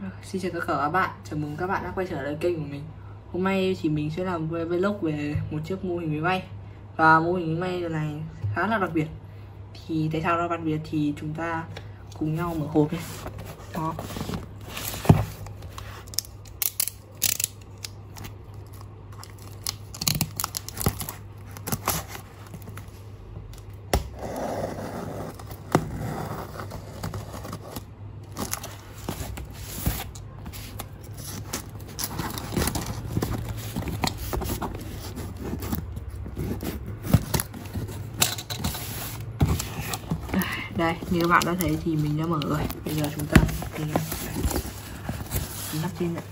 Vâng, xin chào tất cả các bạn, chào mừng các bạn đã quay trở lại kênh của mình. Hôm nay thì mình sẽ làm vlog về một chiếc mô hình máy bay. Và mô hình máy bay này khá là đặc biệt. Thì tại sao nó đặc biệt thì chúng ta cùng nhau mở hộp nhé. Đó. Đây như các bạn đã thấy thì mình đã mở rồi. Bây giờ chúng ta lắp trên này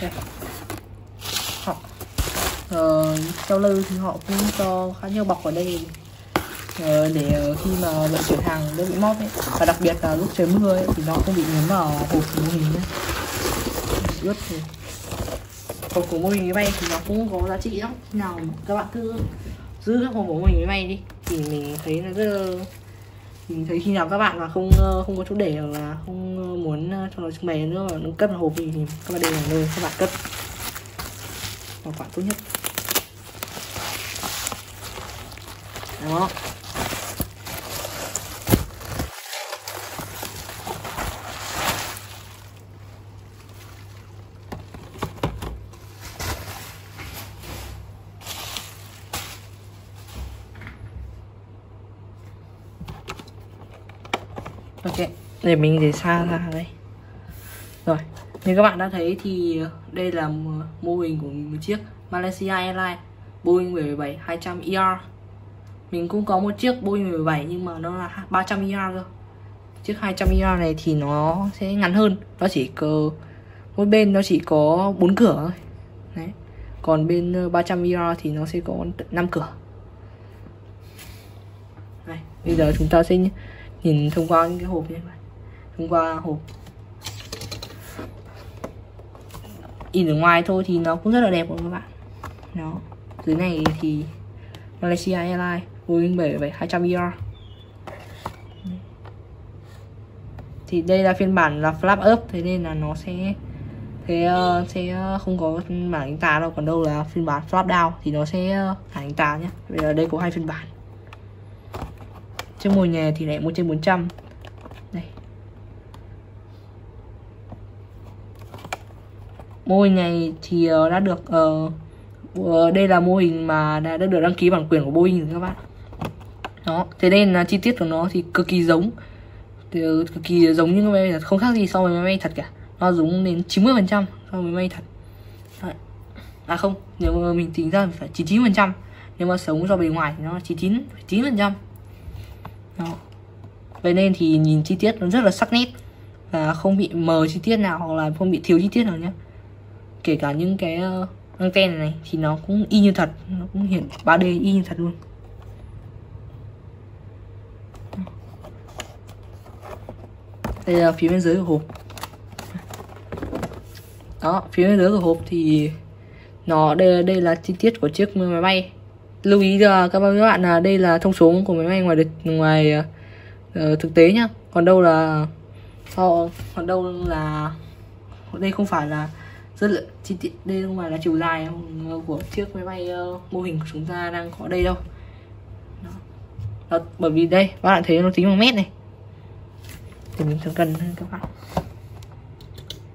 đây. họ ờ, trao lư thì họ cũng cho khá nhiều bọc ở đây. Ờ, để khi mà vận chuyển hàng nó bị móp ấy. Và đặc biệt là lúc trời mưa ấy, thì nó không bị ngấm vào hộp mô hình nhé ướt thì hộp của mô hình máy bay thì nó cũng có giá trị lắm. Nào, các bạn cứ giữ các hộp của mô hình máy bay đi. Thì mình thấy nó rất là mình thấy khi nào các bạn mà không ờ, không có chỗ để hoặc là không ờ, muốn ờ, cho nó trưng bày nữa mà nó cất vào hộp thì các bạn đây là nơi các bạn cất. Bảo quản tốt nhất. Đó ok để mình để xa ra đây. Rồi như các bạn đã thấy thì đây là mô hình của một chiếc Malaysia Airlines Boeing 777 200 ER mình cũng có một chiếc Boeing 777 nhưng mà nó là 300 ER cơ. Chiếc 200 ER này thì nó sẽ ngắn hơn nó chỉ có mỗi bên nó chỉ có bốn cửa thôi. Đấy còn bên ờ, 300 ER thì nó sẽ có 5 cửa. Đây, bây giờ chúng ta sẽ nhìn thông qua những cái hộp như vậy hôm qua hộp. In ở ngoài thôi thì nó cũng rất là đẹp rồi các bạn. Nó dưới này thì Malaysia Airlines Boeing 777 200 ER thì đây là phiên bản là flap up thế nên là nó sẽ thế uh, sẽ ờ, không có bản đánh tà đâu còn đâu là phiên bản flap down thì nó sẽ ờ, uh, đánh tà nhé bây giờ đây có hai phiên bản. Trên mùa nhà thì lại một trên 400 đây mô hình này thì uh, đã được uh, đây là mô hình mà đã, đã được đăng ký bản quyền của Boeing rồi các bạn. Đó thế nên là chi tiết của nó thì cực kỳ giống thì, uh, cực kỳ giống như máy bay thật không khác gì so với máy bay thật cả. Nó giống đến 90 phần trăm so với máy bay thật. Đấy. à không nếu mà mình tính ra phải 99 phần trăm nếu mà sống do bề ngoài thì nó 99 9 phần trăm. Đó. Vậy nên thì nhìn chi tiết nó rất là sắc nét và không bị mờ chi tiết nào hoặc là không bị thiếu chi tiết nào nhé kể cả những cái uh, anten này thì nó cũng y như thật nó cũng hiện 3D y như thật luôn. Đây là phía bên dưới của hộp. Đó phía bên dưới của hộp thì nó đây đây là chi tiết của chiếc máy bay. Lưu ý là các bạn là đây là thông số của máy bay ngoài được ngoài uh, thực tế nhá. Còn đâu là còn đâu là đây không phải là rất là chi tiết đây không phải là chiều dài của chiếc máy bay uh, mô hình của chúng ta đang có đây đâu. Đó. Đó, bởi vì đây các bạn thấy nó tính bằng mét này. Thì mình thường cần các bạn.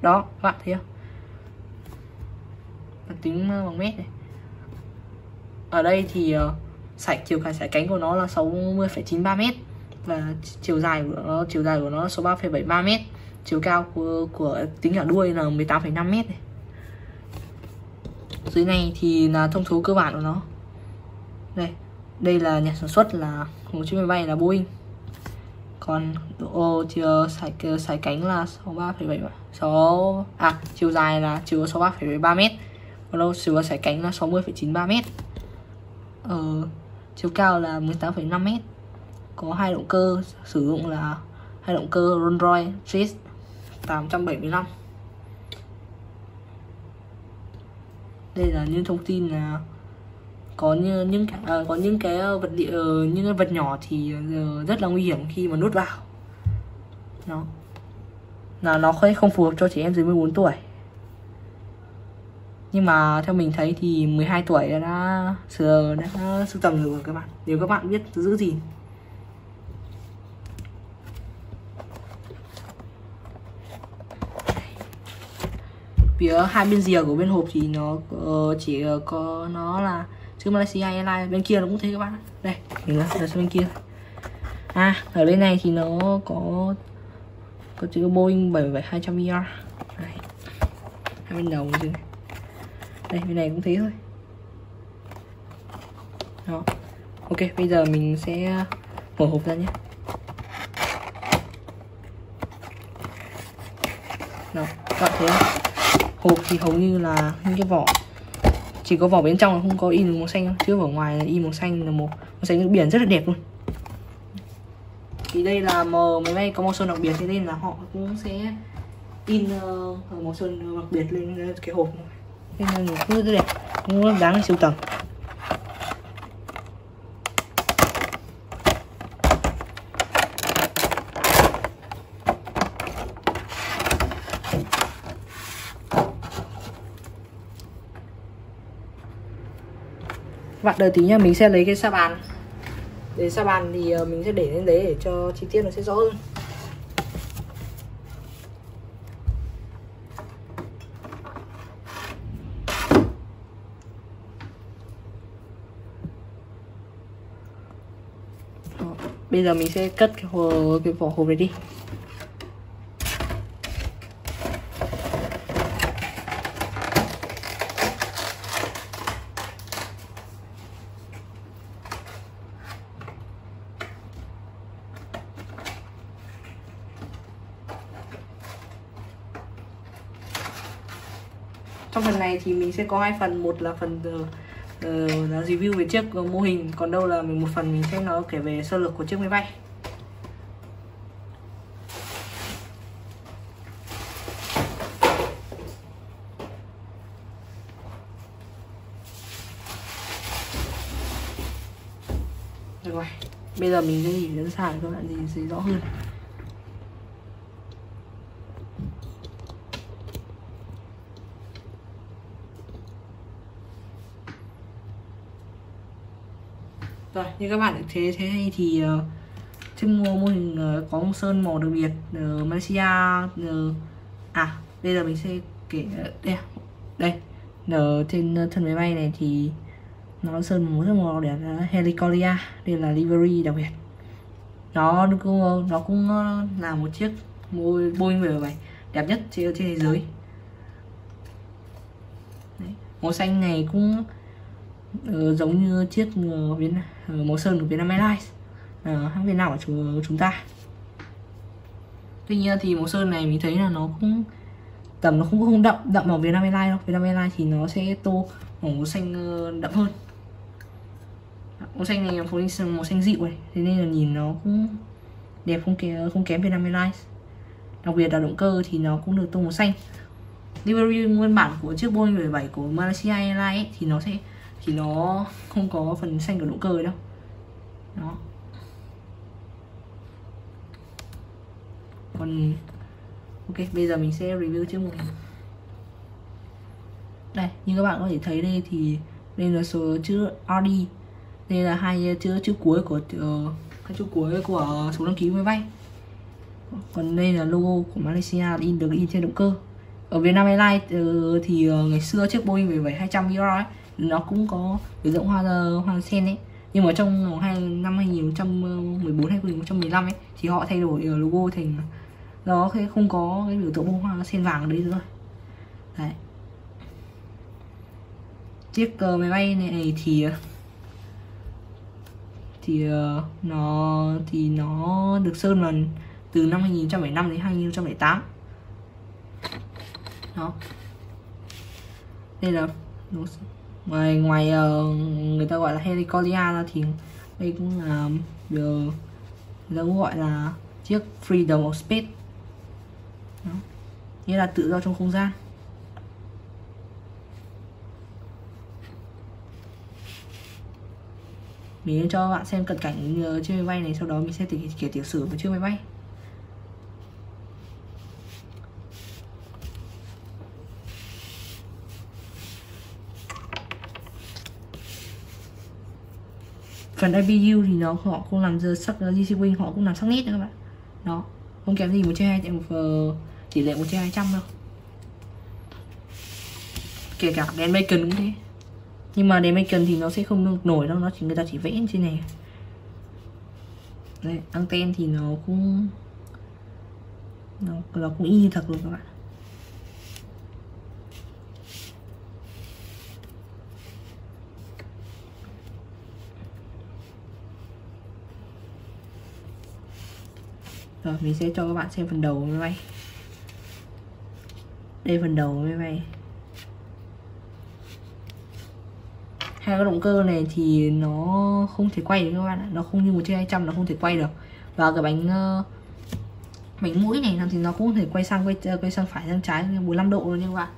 Đó các bạn thấy không? Nó tính ờ, bằng mét này. Ở đây thì uh, sải chiều dài sải cánh của nó là 60,93 mét. Và chiều dài của nó chiều dài của nó là 63,73 mét. Chiều cao của, của tính cả đuôi là 18,5 mét này dưới này thì là thông số cơ bản của nó. Đây đây là nhà sản xuất là một chiếc máy bay là Boeing. Còn độ chiều sải sải cánh là 63,7 6 à chiều dài là chiều 63,73 m còn đâu chiều sải cánh là 60,93 m Ờ, chiều cao là 18,5 m có hai động cơ sử dụng là hai động cơ Rolls-Royce 875 đây là những thông tin là có như những à, có những cái ờ, vật liệu ờ, những cái vật nhỏ thì ờ, rất là nguy hiểm khi mà nuốt vào. Nó là nó không không phù hợp cho trẻ em dưới 14 tuổi. Nhưng mà theo mình thấy thì 12 tuổi đã sửa đã sưu tầm rồi các bạn. Nếu các bạn biết giữ gì phía hai bên rìa của bên hộp thì nó uh, chỉ ờ, có nó là chữ Malaysia Airlines bên kia nó cũng thế các bạn đây mình là ra bên kia. À ở bên này thì nó có có chữ Boeing 77200 ER đây hai bên đầu như này đây bên này cũng thế thôi. Đó. Ok bây giờ mình sẽ mở hộp ra nhé. Đó các bạn thấy không? Hộp thì hầu như là những cái vỏ chỉ có vỏ bên trong là không có in màu xanh chứ ở ngoài là in màu xanh là một màu xanh biển rất là đẹp luôn. Thì đây là mờ máy bay có màu sơn đặc biệt thế nên là họ cũng sẽ in uh, màu sơn đặc biệt lên cái hộp nên là cũng rất đẹp cũng đáng để sưu tầm. Bạn đợi tí nha, mình sẽ lấy cái sa bàn. Để sa bàn thì ờ, mình sẽ để lên đấy để cho chi tiết nó sẽ rõ hơn. Bây giờ mình sẽ cất cái, hồ, cái vỏ hộp này đi. Trong phần này thì mình sẽ có hai phần. Một là phần uh, uh, review về chiếc ờ, mô hình. Còn đâu là một phần mình sẽ nói kể về sơ lược của chiếc máy bay. Được rồi, bây giờ mình sẽ nhìn đến sàn các bạn nhìn thấy rõ hơn. Rồi như các bạn thấy thế này thì uh, trên mua mô hình uh, có một sơn màu đặc biệt uh, Malaysia uh, à bây giờ mình sẽ kể uh, đây đây ở trên uh, thân máy bay này thì nó sơn một rất màu đẹp helicolia đây là livery đặc biệt nó cũng nó cũng là một chiếc Boeing 777 đẹp nhất trên trên thế giới Đấy. màu xanh này cũng uh, giống như chiếc ờ, uh, Việt uh, ờ, màu sơn của Vietnam Airlines. Uh, hãng Việt Nam của chúng, chúng ta. Tuy nhiên thì màu sơn này mình thấy là nó cũng tầm nó không không đậm đậm màu Vietnam Airlines đâu. Vietnam Airlines thì nó sẽ tô màu xanh đậm hơn. Màu xanh này màu xanh, màu xanh dịu này. Thế nên là nhìn nó cũng đẹp không kém không kém Vietnam Airlines. Đặc biệt là động cơ thì nó cũng được tô màu xanh. Livery nguyên bản của chiếc Boeing 77 của Malaysia Airlines ấy, thì nó sẽ thì nó không có phần xanh của động cơ đâu. Đó. Còn ok bây giờ mình sẽ review chiếc màn đây như các bạn có thể thấy đây thì đây là số chữ RD đây là hai chữ chữ cuối của uh, chữ cuối của số đăng ký máy bay. Còn đây là logo của Malaysia in được in trên động cơ. Ở Vietnam Airlines uh, thì uh, ngày xưa chiếc Boeing 77200 euro ấy nó cũng có biểu tượng hoa ờ, hoa sen ấy. Nhưng mà trong hai năm 2014 ờ, hay 2015 ấy thì họ thay đổi ờ, logo thành nó không có cái biểu tượng bông hoa sen vàng đấy nữa. Đấy. Chiếc uh, máy bay này thì thì uh, nó thì nó được sơn lần từ năm 2005 đến 2008 đó. Đây là ngoài ngoài uh, người ta gọi là helicolia ra thì đây cũng là uh, người ta cũng gọi là chiếc freedom of space. Đó. nghĩa là tự do trong không gian. Mình sẽ cho bạn xem cận cảnh uh, chiếc máy bay này sau đó mình sẽ kể, kể tiểu sử về chiếc máy bay. Phần IBU thì nó họ cũng làm giờ sắc GC Wing họ cũng làm sắc nét nữa các bạn. Đó không kém gì một trên hai uh, tỷ lệ một trên hai trăm đâu. Kể cả đèn bacon cũng thế. Nhưng mà đèn bacon thì nó sẽ không được nổi đâu nó chỉ người ta chỉ vẽ trên này. Đấy anten thì nó cũng nó, nó cũng y như thật luôn các bạn. Rồi mình sẽ cho các bạn xem phần đầu máy bay. Đây phần đầu máy bay. Hai cái động cơ này thì nó không thể quay được các bạn ạ. Nó không như một chiếc 200 nó không thể quay được. Và cái bánh ờ, bánh mũi này thì nó cũng có thể quay sang quay ờ, quay sang phải sang trái 45 độ luôn nha các bạn.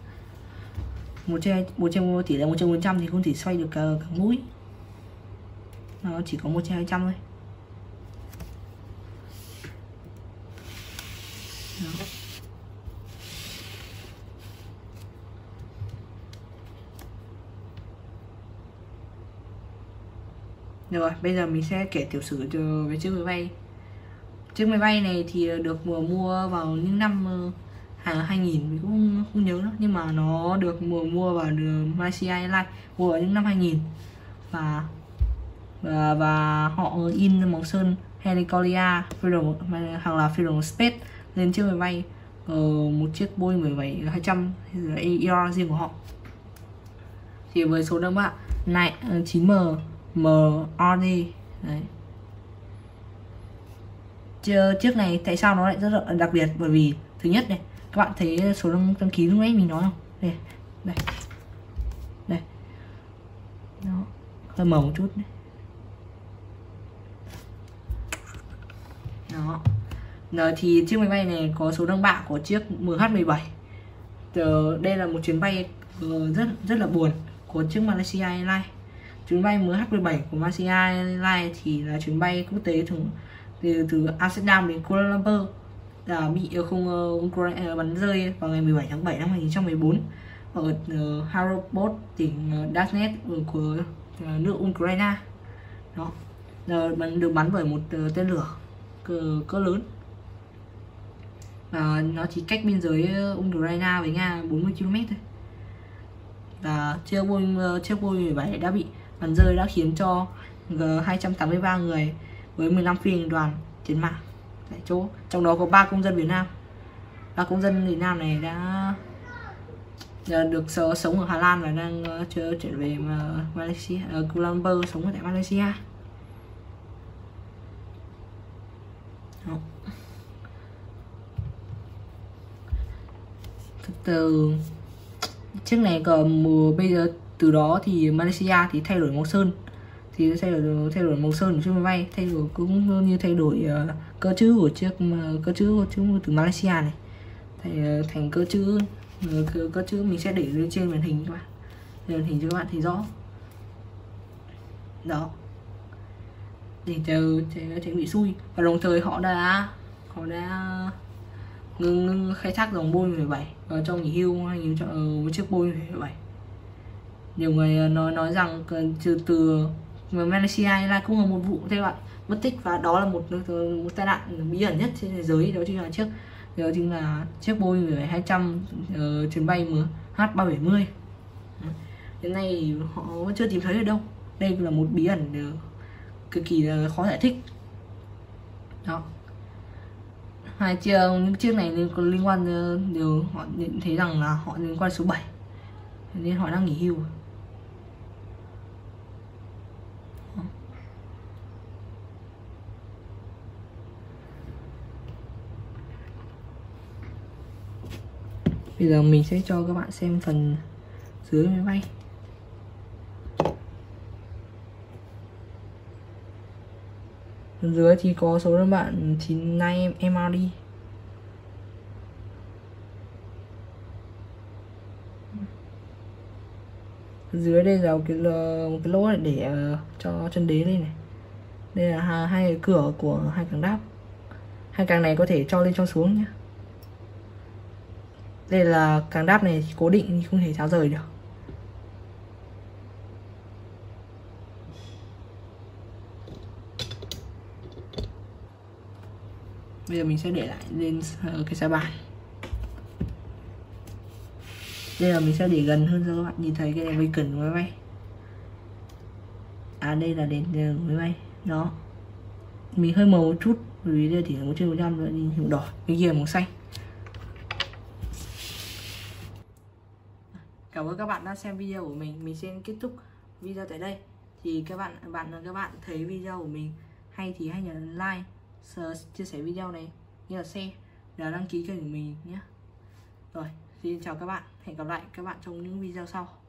Một chiếc một chiếc tỷ lệ một trăm phần trăm thì không thể xoay được ờ, cả, cả mũi. Nó chỉ có một chiếc 200 thôi. Đó. Rồi, bây giờ mình sẽ kể tiểu sử về chiếc máy bay. Chiếc máy bay này thì được mùa mua vào những năm ờ, hàng 2000 mình cũng không nhớ nữa. Nhưng mà nó được mùa mua vào đường Malaysia Airlines mua vào những năm 2000 và và, và họ in màu sơn Helicolia Freedom hoặc là Freedom Space lên chiếc máy bay uh, một chiếc Boeing 17 200 ER riêng của họ. Thì với số đông bạn ờ, này 9M MRD đấy. Chứ, chiếc này tại sao nó lại rất là đặc biệt? Bởi vì thứ nhất này các bạn thấy số đăng, đăng ký lúc nãy mình nói không? Đây đây. Đây. Nó hơi mở một chút đấy đó. Ờ, thì chiếc máy bay này có số đăng bạ của chiếc MH17 đây là một chuyến bay ờ, rất rất là buồn của chiếc Malaysia Airlines. Chuyến bay MH17 của Malaysia Airlines thì là chuyến bay quốc tế từ từ từ Amsterdam đến Kuala Lumpur đã bị ờ, không uh, bắn rơi vào ngày 17 tháng 7 năm 2014 ở uh, tỉnh uh, của uh, nước Ukraine. Đó giờ được bắn bởi một uh, tên lửa cỡ lớn và nó chỉ cách biên giới ờ, Ukraine với Nga 40 km thôi. Và chiếc Boeing chiếc Boeing 17 đã bị bắn rơi, đã khiến cho G283 người với 15 phi hành đoàn thiệt mạng tại chỗ. Trong đó có ba công dân Việt Nam. Ba công dân Việt Nam này đã ờ, được sống ở Hà Lan và đang chuyển về Malaysia ở Kuala Lumpur sống ở tại Malaysia Đó từ chiếc này còn mùa bây giờ từ đó thì Malaysia thì thay đổi màu sơn. Thì thay đổi thay đổi màu sơn của chiếc máy bay thay đổi cũng như thay đổi uh, cơ chữ của chiếc uh, cơ chữ của chiếc từ Malaysia này. Thành uh, ờ, thành cơ chữ uh, cơ, cơ chữ mình sẽ để lên trên màn hình các bạn. Để màn hình cho các bạn thấy rõ. Đó. Để chờ tránh bị xui. Và đồng thời họ đã họ đã ngưng, ngưng khai thác dòng Boeing 17 ở trong nghỉ hưu hay như chọn uh, chiếc Boeing 17 nhiều người ờ, nói nói rằng từ từ Malaysia là cũng là một vụ thế bạn mất tích và đó là một ờ, một tai nạn bí ẩn nhất trên thế giới đó chính là chiếc đó chính là chiếc Boeing 200 uh, chuyến bay MH370 hiện nay họ vẫn chưa tìm thấy ở đâu. Đây là một bí ẩn ờ, cực kỳ khó giải thích. Đó hai chiếc những chiếc này liên, liên quan ờ, đều họ nhận thấy rằng là họ liên quan số 7 nên họ đang nghỉ hưu. Bây giờ mình sẽ cho các bạn xem phần dưới máy bay. Dưới thì có số đơn bạn 99 MRD dưới đây là một cái một cái lỗ để uh, cho chân đế lên này. Đây là hai, hai cái cửa của hai càng đáp. Hai càng này có thể cho lên cho xuống nhé đây là càng đáp này cố định không thể tháo rời được. Bây giờ mình sẽ để lại lên cái xa bài. Đây là mình sẽ để gần hơn cho các bạn. Nhìn thấy cái này với cần máy bay. À đây là đèn máy bay. Đó. Mình hơi màu một chút vì đây chỉ là một trên một trăm rồi nhìn hiệu đỏ. Cái kia là màu xanh. Cảm ơn các bạn đã xem video của mình. Mình xin kết thúc video tại đây. Thì các bạn bạn các bạn thấy video của mình hay thì hãy nhấn like chia sẻ video này. Như là share và đăng ký kênh của mình nhé. Rồi, xin chào các bạn. Hẹn gặp lại các bạn trong những video sau.